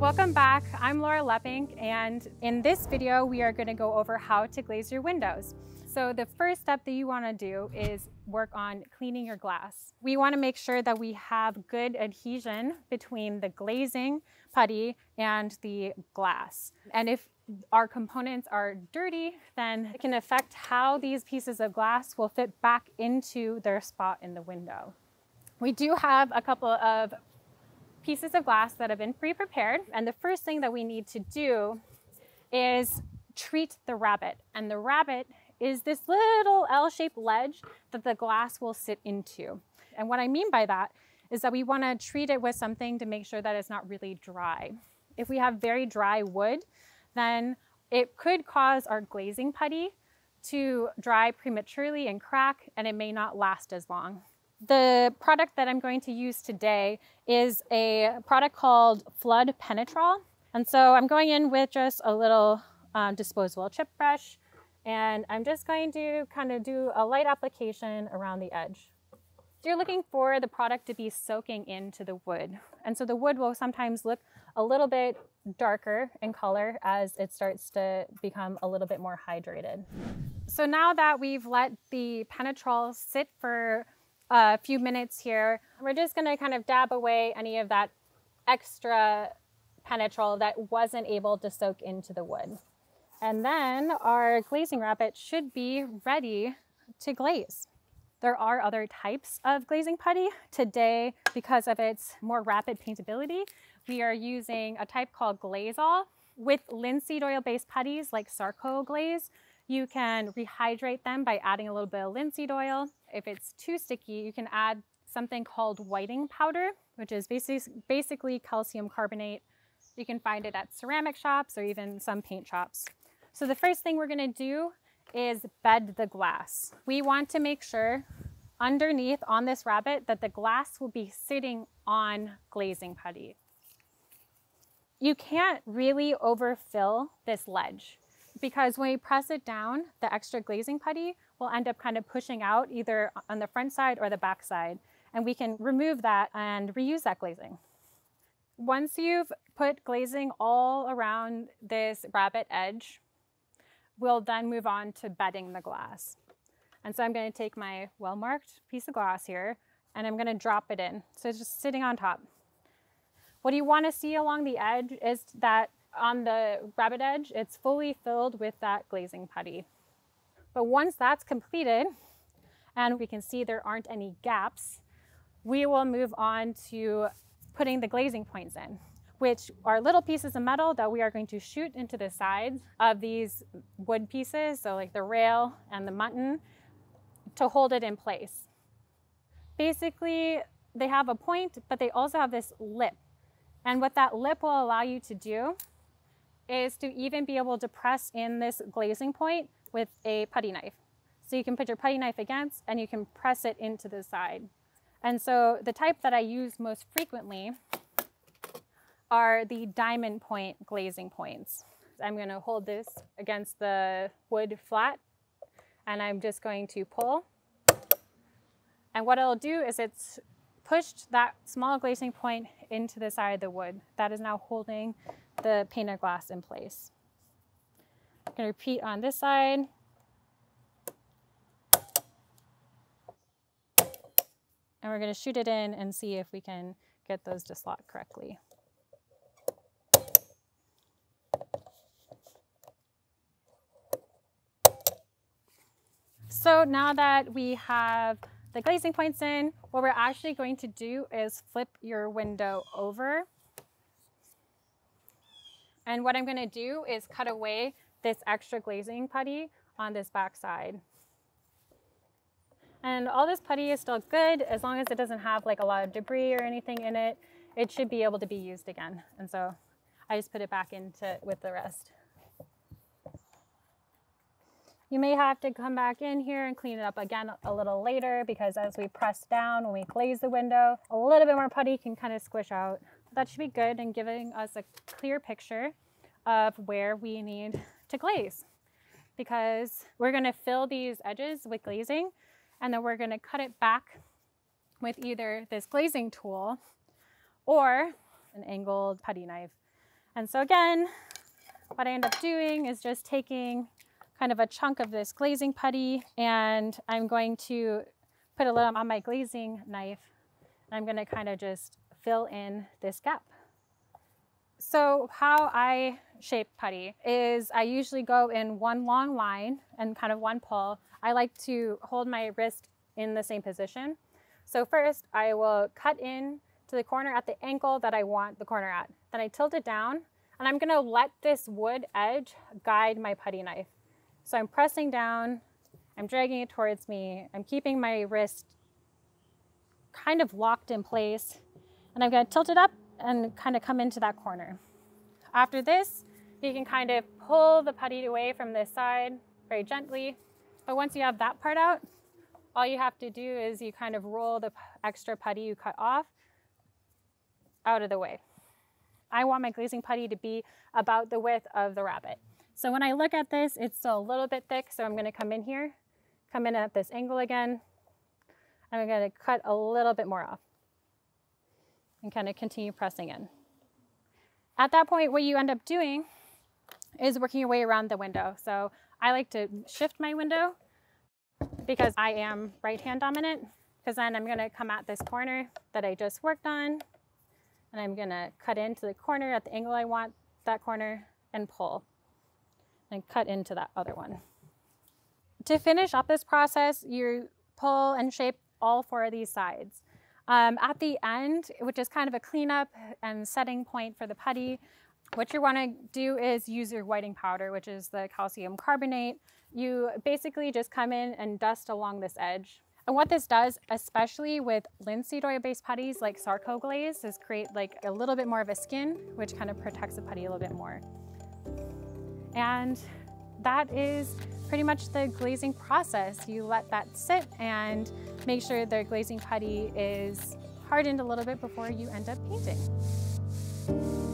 Welcome back. I'm Laura Leppink, and in this video, we are gonna go over how to glaze your windows. So the first step that you wanna do is work on cleaning your glass. We wanna make sure that we have good adhesion between the glazing putty and the glass. And if our components are dirty, then it can affect how these pieces of glass will fit back into their spot in the window. We do have a couple of pieces of glass that have been pre-prepared. And the first thing that we need to do is treat the rabbet. And the rabbet is this little L-shaped ledge that the glass will sit into. And what I mean by that is that we wanna treat it with something to make sure that it's not really dry. If we have very dry wood, then it could cause our glazing putty to dry prematurely and crack, and it may not last as long. The product that I'm going to use today is a product called Flood Penetrol. And so I'm going in with just a little um, disposable chip brush and I'm just going to kind of do a light application around the edge. So you're looking for the product to be soaking into the wood. And so the wood will sometimes look a little bit darker in color as it starts to become a little bit more hydrated. So now that we've let the Penetrol sit for a few minutes here. We're just gonna kind of dab away any of that extra penetrol that wasn't able to soak into the wood. And then our glazing rabbet should be ready to glaze. There are other types of glazing putty. Today, because of its more rapid paintability, we are using a type called Glazol. With linseed oil based putties like Sarco Glaze, you can rehydrate them by adding a little bit of linseed oil. If it's too sticky, you can add something called whiting powder, which is basically basically calcium carbonate. You can find it at ceramic shops or even some paint shops. So the first thing we're gonna do is bed the glass. We want to make sure underneath on this rabbet that the glass will be sitting on glazing putty. You can't really overfill this ledge because when we press it down, the extra glazing putty will end up kind of pushing out either on the front side or the back side. And we can remove that and reuse that glazing. Once you've put glazing all around this rabbet edge, we'll then move on to bedding the glass. And so I'm gonna take my well-marked piece of glass here and I'm gonna drop it in. So it's just sitting on top. What you wanna see along the edge is that on the rabbet edge, it's fully filled with that glazing putty. But once that's completed, and we can see there aren't any gaps, we will move on to putting the glazing points in, which are little pieces of metal that we are going to shoot into the sides of these wood pieces, so like the rail and the muntin, to hold it in place. Basically, they have a point, but they also have this lip. And what that lip will allow you to do is to even be able to press in this glazing point with a putty knife. So you can put your putty knife against and you can press it into the side. And so the type that I use most frequently are the diamond point glazing points. I'm gonna hold this against the wood flat and I'm just going to pull. And what it'll do is it's pushed that small glazing point into the side of the wood. That is now holding the painted glass in place. I'm going to repeat on this side. And we're going to shoot it in and see if we can get those to slot correctly. So now that we have the glazing points in, what we're actually going to do is flip your window over and what I'm gonna do is cut away this extra glazing putty on this back side. And all this putty is still good as long as it doesn't have like a lot of debris or anything in it, it should be able to be used again. And so I just put it back into with the rest. You may have to come back in here and clean it up again a little later because as we press down when we glaze the window, a little bit more putty can kind of squish out. That should be good in giving us a clear picture of where we need to glaze because we're gonna fill these edges with glazing and then we're gonna cut it back with either this glazing tool or an angled putty knife. And so again, what I end up doing is just taking kind of a chunk of this glazing putty and I'm going to put a little on my glazing knife. And I'm gonna kind of just fill in this gap. So how I shape putty is I usually go in one long line and kind of one pull. I like to hold my wrist in the same position. So first I will cut in to the corner at the angle that I want the corner at. Then I tilt it down and I'm gonna let this wood edge guide my putty knife. So I'm pressing down, I'm dragging it towards me, I'm keeping my wrist kind of locked in place, and I'm gonna tilt it up and kind of come into that corner. After this, you can kind of pull the putty away from this side very gently. But once you have that part out, all you have to do is you kind of roll the extra putty you cut off out of the way. I want my glazing putty to be about the width of the rabbet. So when I look at this, it's still a little bit thick, so I'm gonna come in here, come in at this angle again, and I'm gonna cut a little bit more off and kind of continue pressing in. At that point, what you end up doing is working your way around the window. So I like to shift my window because I am right hand dominant because then I'm gonna come at this corner that I just worked on and I'm gonna cut into the corner at the angle I want that corner and pull and cut into that other one. To finish up this process, you pull and shape all four of these sides. Um, at the end, which is kind of a cleanup and setting point for the putty, what you want to do is use your whiting powder, which is the calcium carbonate. You basically just come in and dust along this edge. And what this does, especially with linseed oil based putties like Sarcoglaze, is create like a little bit more of a skin, which kind of protects the putty a little bit more. And that is pretty much the glazing process. You let that sit and make sure the glazing putty is hardened a little bit before you end up painting.